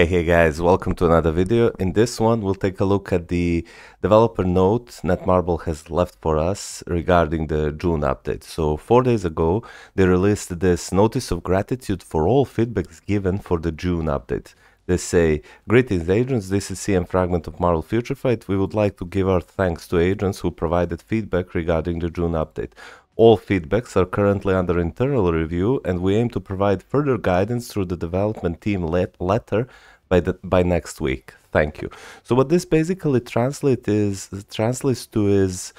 Hey, hey guys, welcome to another video. In this one, we'll take a look at the developer note Netmarble has left for us regarding the June update. So four days ago, they released this notice of gratitude for all feedbacks given for the June update. They say, Greetings agents, this is CM Fragment of Marvel Future Fight. We would like to give our thanks to agents who provided feedback regarding the June update. All feedbacks are currently under internal review, and we aim to provide further guidance through the development team let letter by the by next week. Thank you. So what this basically translate is translates to is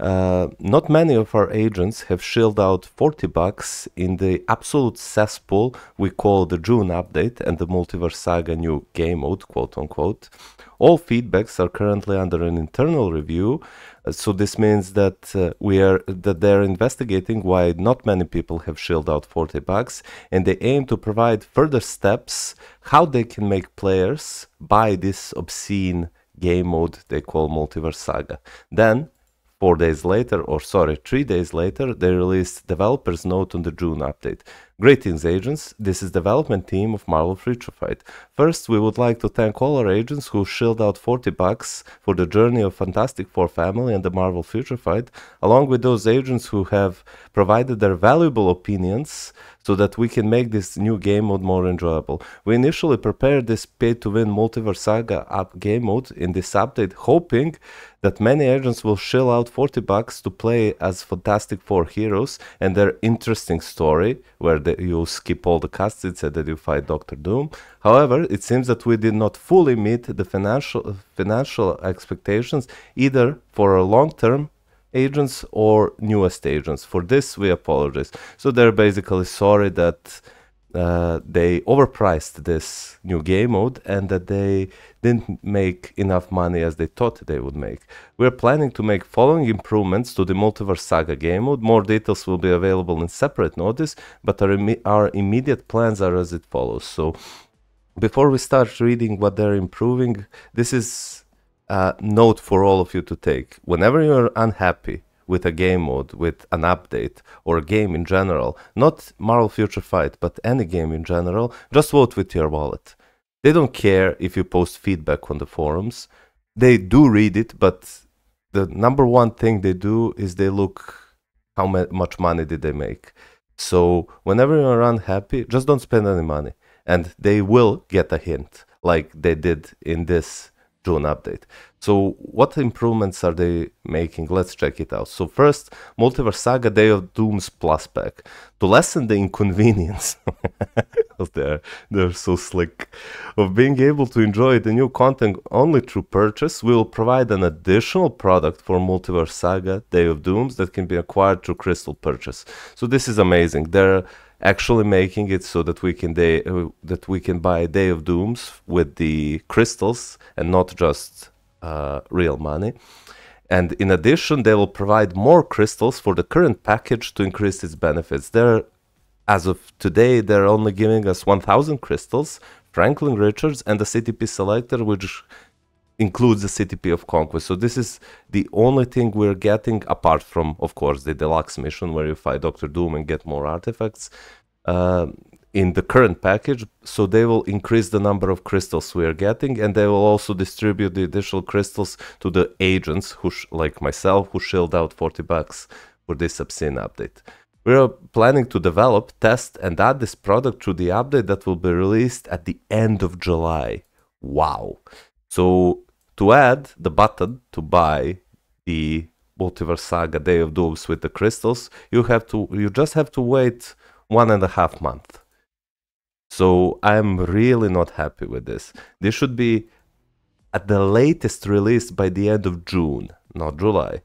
uh, not many of our agents have shelled out 40 bucks in the absolute cesspool we call the June update and the Multiverse Saga new game mode, quote unquote. All feedbacks are currently under an internal review, uh, so this means that uh, we are that they're investigating why not many people have shelled out 40 bucks, and they aim to provide further steps how they can make players buy this obscene game mode they call Multiverse Saga. Then Four days later, or sorry, three days later, they released developer's note on the June update. Greetings agents, this is development team of Marvel Future Fight. First, we would like to thank all our agents who shelled out 40 bucks for the journey of Fantastic Four family and the Marvel Future Fight, along with those agents who have provided their valuable opinions so that we can make this new game mode more enjoyable. We initially prepared this pay-to-win Multiverse Saga app game mode in this update, hoping that many agents will shell out 40 bucks to play as Fantastic Four heroes and their interesting story, where the, you skip all the cutscenes and that you fight Doctor Doom. However, it seems that we did not fully meet the financial financial expectations either for a long-term agents or newest agents. For this, we apologize. So they're basically sorry that uh, they overpriced this new game mode and that they didn't make enough money as they thought they would make. We're planning to make following improvements to the Multiverse Saga game mode. More details will be available in separate notice, but our, Im our immediate plans are as it follows. So before we start reading what they're improving, this is a note for all of you to take. Whenever you're unhappy with a game mode, with an update, or a game in general, not Marvel Future Fight, but any game in general, just vote with your wallet. They don't care if you post feedback on the forums. They do read it, but the number one thing they do is they look how much money did they make. So whenever you're unhappy, just don't spend any money, and they will get a hint, like they did in this June update. So what improvements are they making? Let's check it out. So first, Multiverse Saga Day of Dooms Plus Pack. To lessen the inconvenience, they're, they're so slick, of being able to enjoy the new content only through purchase, we will provide an additional product for Multiverse Saga Day of Dooms that can be acquired through Crystal Purchase. So this is amazing. They're actually making it so that we can day, uh, that we can buy Day of Dooms with the crystals and not just uh, real money. And in addition, they will provide more crystals for the current package to increase its benefits. They're, as of today, they're only giving us 1,000 crystals, Franklin Richards, and the CTP selector, which includes the CTP of Conquest. So this is the only thing we're getting, apart from, of course, the deluxe mission where you fight Doctor Doom and get more artifacts uh, in the current package. So they will increase the number of crystals we are getting, and they will also distribute the additional crystals to the agents, who like myself, who shelled out 40 bucks for this obscene update. We are planning to develop, test, and add this product to the update that will be released at the end of July. Wow. So to add the button to buy the Multiverse Saga Day of Dooms with the crystals, you have to you just have to wait one and a half month. So I'm really not happy with this. This should be at the latest released by the end of June, not July.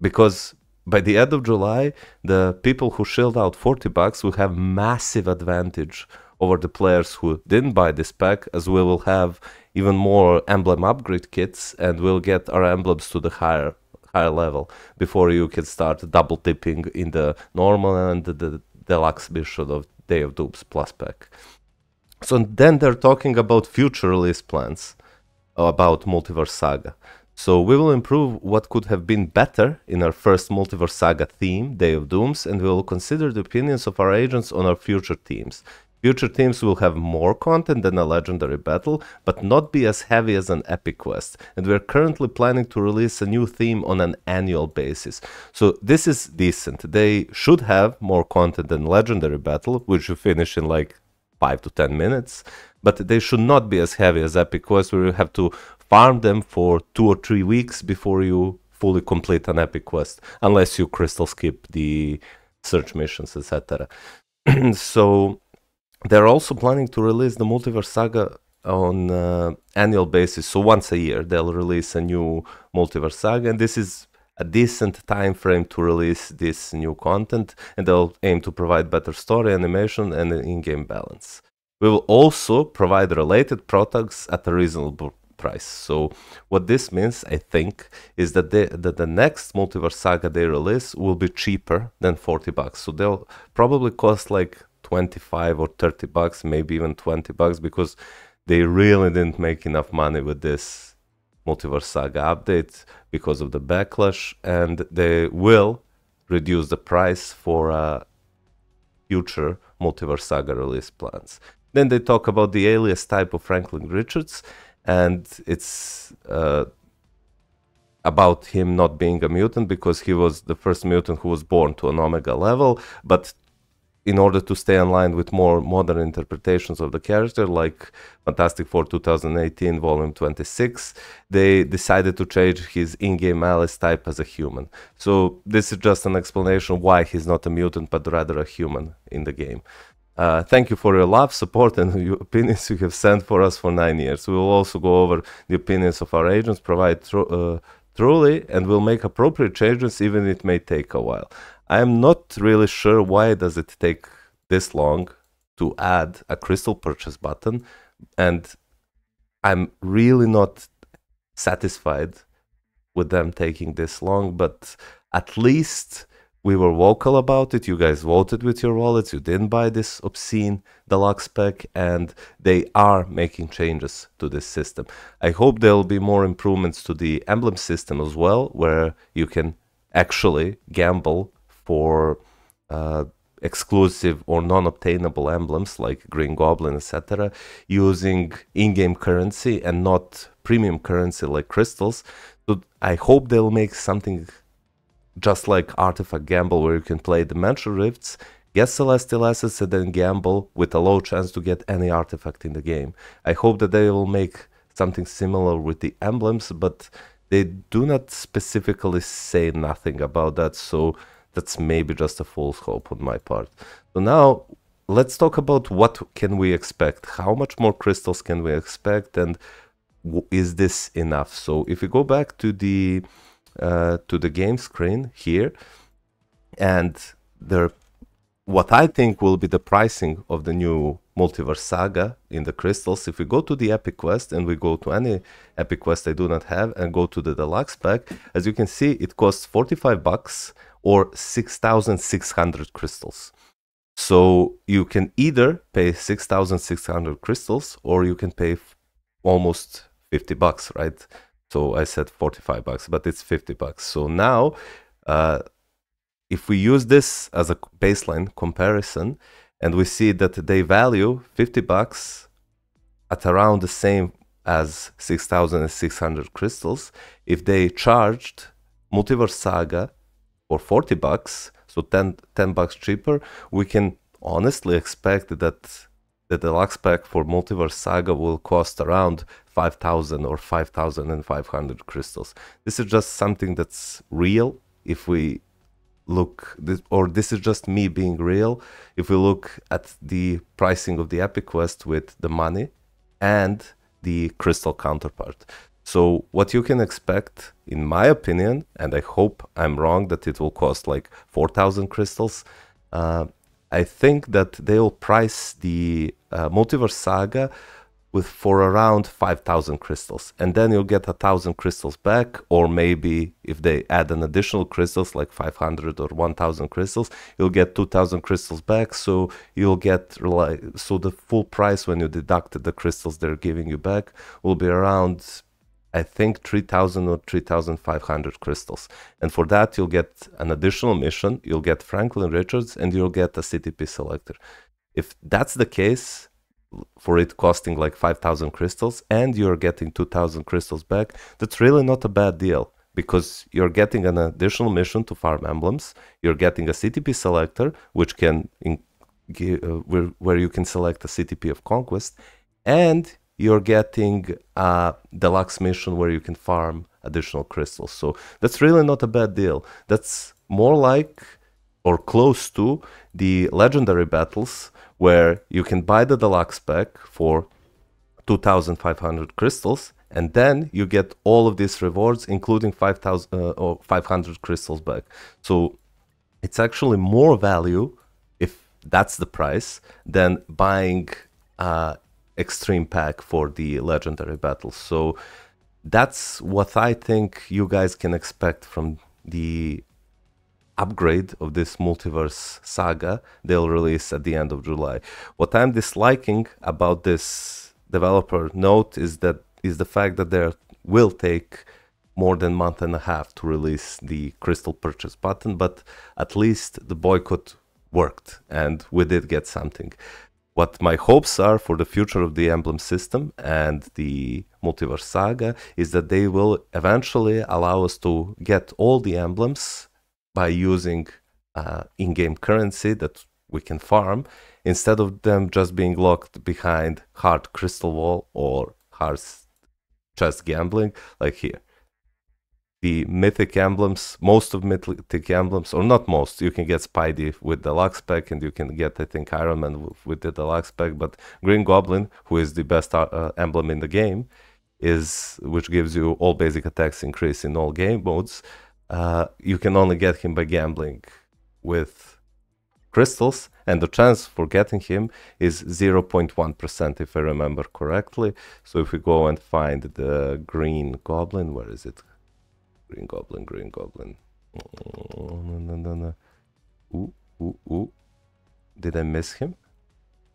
Because by the end of July, the people who shelled out 40 bucks will have massive advantage over the players who didn't buy this pack, as we will have even more emblem upgrade kits and we'll get our emblems to the higher higher level before you can start double dipping in the normal and the, the deluxe version of Day of Dooms plus pack. So then they're talking about future release plans uh, about Multiverse Saga. So we will improve what could have been better in our first Multiverse Saga theme, Day of Dooms, and we will consider the opinions of our agents on our future themes. Future teams will have more content than a legendary battle, but not be as heavy as an epic quest. And we're currently planning to release a new theme on an annual basis. So this is decent. They should have more content than legendary battle, which you finish in like 5 to 10 minutes, but they should not be as heavy as epic quest where you have to farm them for 2 or 3 weeks before you fully complete an epic quest unless you crystal skip the search missions etc. so they're also planning to release the Multiverse Saga on uh, annual basis. So once a year, they'll release a new Multiverse Saga, and this is a decent time frame to release this new content, and they'll aim to provide better story, animation, and in-game balance. We will also provide related products at a reasonable price. So what this means, I think, is that, they, that the next Multiverse Saga they release will be cheaper than 40 bucks. So they'll probably cost like 25 or 30 bucks, maybe even 20 bucks, because they really didn't make enough money with this Multiverse Saga update because of the backlash, and they will reduce the price for uh, future Multiverse Saga release plans. Then they talk about the alias type of Franklin Richards, and it's uh, about him not being a mutant because he was the first mutant who was born to an Omega level, but in order to stay in line with more modern interpretations of the character, like Fantastic Four 2018 Volume 26, they decided to change his in-game Alice type as a human. So this is just an explanation why he's not a mutant, but rather a human in the game. Uh, thank you for your love, support, and your opinions you have sent for us for nine years. We will also go over the opinions of our agents, provide tr- uh, truly, and will make appropriate changes, even if it may take a while. I'm not really sure why does it take this long to add a crystal purchase button and I'm really not satisfied with them taking this long but at least we were vocal about it. You guys voted with your wallets. You didn't buy this obscene deluxe pack and they are making changes to this system. I hope there will be more improvements to the emblem system as well where you can actually gamble for uh, exclusive or non-obtainable emblems like Green Goblin, etc., using in-game currency and not premium currency like crystals. So I hope they'll make something just like Artifact Gamble, where you can play Dimension Rifts, get Celestial Assets, and then gamble with a low chance to get any artifact in the game. I hope that they will make something similar with the emblems, but they do not specifically say nothing about that. So that's maybe just a false hope on my part. So now let's talk about what can we expect. How much more crystals can we expect, and is this enough? So if we go back to the uh, to the game screen here, and there, what I think will be the pricing of the new Multiverse Saga in the crystals. If we go to the Epic Quest and we go to any Epic Quest I do not have and go to the Deluxe pack, as you can see, it costs 45 bucks or 6,600 crystals. So you can either pay 6,600 crystals or you can pay almost 50 bucks, right? So I said 45 bucks, but it's 50 bucks. So now, uh, if we use this as a baseline comparison and we see that they value 50 bucks at around the same as 6,600 crystals, if they charged Multiverse Saga for 40 bucks, so 10, 10 bucks cheaper, we can honestly expect that the deluxe pack for Multiverse Saga will cost around 5,000 or 5,500 crystals. This is just something that's real if we look, or this is just me being real. If we look at the pricing of the Epic Quest with the money and the crystal counterpart. So what you can expect, in my opinion, and I hope I'm wrong that it will cost like 4,000 crystals. Uh, I think that they'll price the uh, Multiverse Saga with for around 5,000 crystals, and then you'll get a thousand crystals back, or maybe if they add an additional crystals like 500 or 1,000 crystals, you'll get 2,000 crystals back. So you'll get so the full price when you deduct the crystals they're giving you back will be around I think 3,000 or 3,500 crystals. And for that, you'll get an additional mission, you'll get Franklin Richards, and you'll get a CTP selector. If that's the case, for it costing like 5000 crystals and you're getting 2000 crystals back, that's really not a bad deal because you're getting an additional mission to farm emblems. You're getting a CTP selector, which can in, uh, where, where you can select a CTP of conquest, and you're getting a deluxe mission where you can farm additional crystals. So that's really not a bad deal. That's more like or close to the legendary battles where you can buy the deluxe pack for 2500 crystals and then you get all of these rewards including 5000 uh, or 500 crystals back so it's actually more value if that's the price than buying uh, extreme pack for the legendary battles so that's what i think you guys can expect from the upgrade of this multiverse saga they'll release at the end of July. What I'm disliking about this developer note is that is the fact that there will take more than a month and a half to release the crystal purchase button, but at least the boycott worked and we did get something. What my hopes are for the future of the emblem system and the multiverse saga is that they will eventually allow us to get all the emblems by using uh, in-game currency that we can farm instead of them just being locked behind hard crystal wall or hard chest gambling like here the mythic emblems most of mythic emblems or not most you can get spidey with the deluxe pack and you can get i think iron man with, with the deluxe pack but green goblin who is the best uh, uh emblem in the game is which gives you all basic attacks increase in all game modes uh, you can only get him by gambling with crystals, and the chance for getting him is 0.1%, if I remember correctly. So if we go and find the green goblin, where is it? Green goblin, green goblin. Oh, no, no, no, no. Ooh, ooh, ooh. Did I miss him?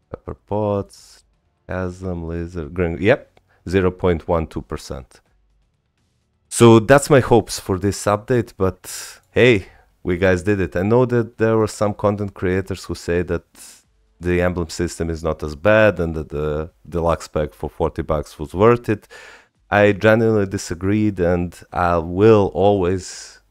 Pepper Potts, chasm, laser, green. Yep, 0.12%. So that's my hopes for this update, but hey, we guys did it. I know that there were some content creators who say that the emblem system is not as bad and that the deluxe pack for 40 bucks was worth it. I genuinely disagreed and I will always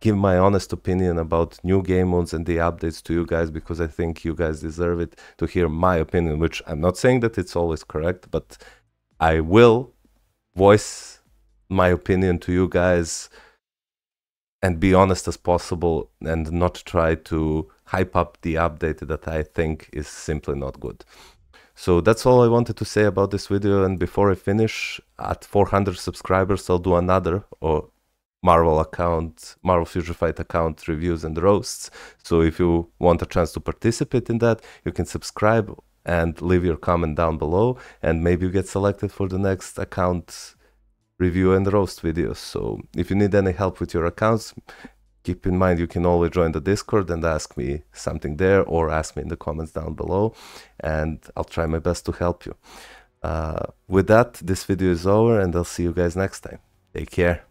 give my honest opinion about new game modes and the updates to you guys because I think you guys deserve it to hear my opinion, which I'm not saying that it's always correct, but I will voice my opinion to you guys and be honest as possible and not try to hype up the update that I think is simply not good. So that's all I wanted to say about this video and before I finish, at 400 subscribers I'll do another or Marvel account, Marvel Future Fight account reviews and roasts. So if you want a chance to participate in that, you can subscribe and leave your comment down below and maybe you get selected for the next account review and roast videos. So if you need any help with your accounts, keep in mind you can always join the Discord and ask me something there or ask me in the comments down below and I'll try my best to help you. Uh, with that, this video is over and I'll see you guys next time. Take care.